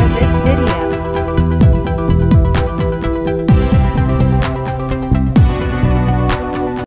share this video.